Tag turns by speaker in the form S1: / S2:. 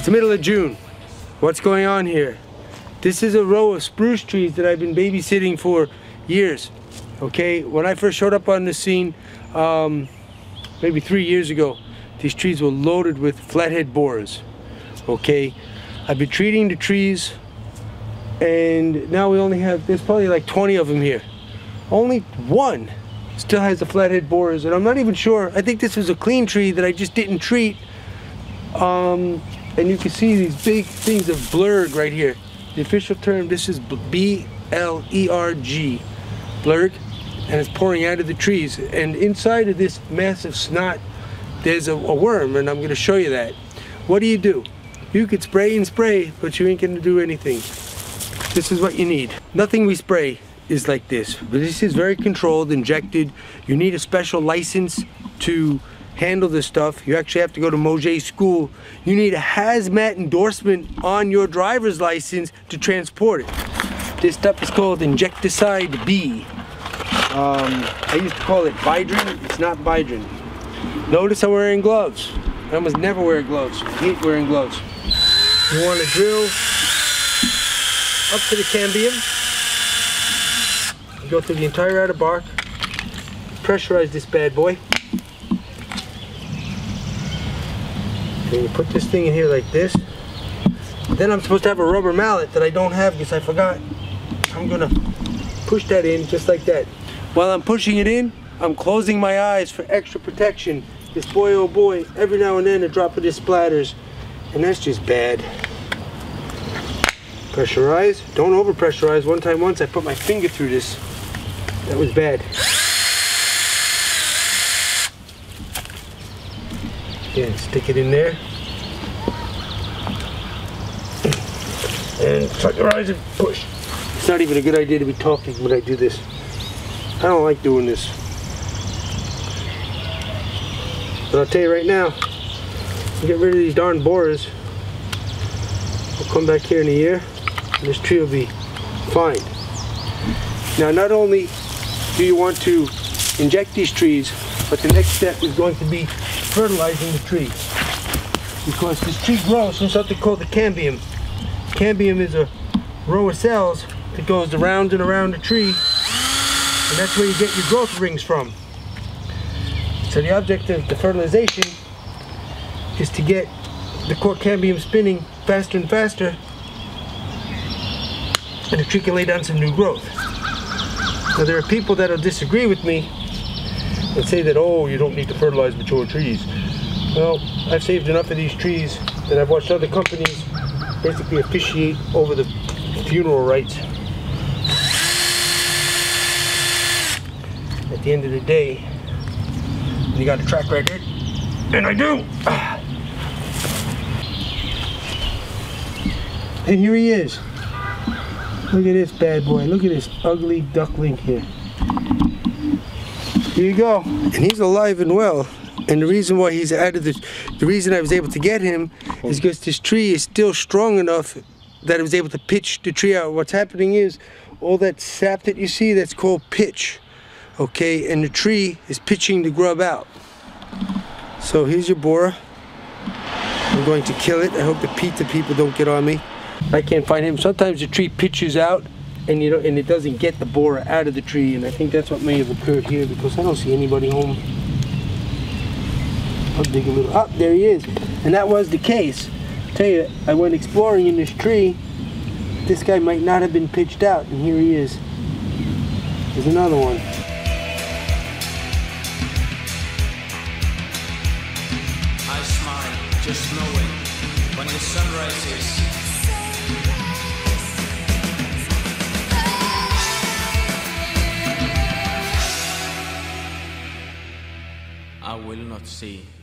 S1: It's the middle of June. What's going on here? This is a row of spruce trees that I've been babysitting for years. Okay, when I first showed up on the scene, um, maybe three years ago, these trees were loaded with flathead borers. Okay, I've been treating the trees and now we only have, there's probably like 20 of them here. Only one still has the flathead borers and I'm not even sure, I think this was a clean tree that I just didn't treat. Um, and you can see these big things of blurg right here. The official term, this is B-L-E-R-G, blurg, and it's pouring out of the trees. And inside of this massive snot, there's a, a worm, and I'm gonna show you that. What do you do? You could spray and spray, but you ain't gonna do anything. This is what you need. Nothing we spray is like this. But this is very controlled, injected. You need a special license to handle this stuff. You actually have to go to Moj school. You need a hazmat endorsement on your driver's license to transport it. This stuff is called Inject-A-Cide B. Um, I used to call it Bidrin. It's not Bidrin. Notice I'm wearing gloves. I almost never wear gloves. I hate wearing gloves. You want to drill up to the cambium. You go through the entire outer bark. Pressurize this bad boy. And you put this thing in here like this. Then I'm supposed to have a rubber mallet that I don't have because I forgot. I'm gonna push that in just like that. While I'm pushing it in, I'm closing my eyes for extra protection. This boy, oh boy, every now and then a drop of this splatters. And that's just bad. Pressurize, don't over pressurize. One time once I put my finger through this. That was bad. Again, stick it in there. And shut your eyes and push. It's not even a good idea to be talking when I do this. I don't like doing this. But I'll tell you right now, get rid of these darn borers. I'll come back here in a year, and this tree will be fine. Now, not only do you want to inject these trees, but the next step is going to be fertilizing the tree. Because this tree grows from something called the cambium. Cambium is a row of cells that goes around and around the tree, and that's where you get your growth rings from. So the object of the fertilization is to get the core cambium spinning faster and faster, and the tree can lay down some new growth. Now there are people that'll disagree with me and say that, oh, you don't need to fertilize mature trees. Well, I've saved enough of these trees that I've watched other companies basically officiate over the funeral rites. At the end of the day, you got a track record, and I do. And here he is. Look at this bad boy. Look at this ugly duckling here. Here you go. And he's alive and well. And the reason why he's added the, the reason I was able to get him is because this tree is still strong enough that I was able to pitch the tree out. What's happening is all that sap that you see, that's called pitch. Okay, and the tree is pitching the grub out. So here's your borer. I'm going to kill it. I hope the PETA people don't get on me. I can't find him. Sometimes the tree pitches out and you know, and it doesn't get the borer out of the tree, and I think that's what may have occurred here because I don't see anybody home. I'll dig a little. Up oh, there he is, and that was the case. I tell you, I went exploring in this tree. This guy might not have been pitched out, and here he is. There's another one.
S2: I smile, just knowing when the sun rises. Will not see.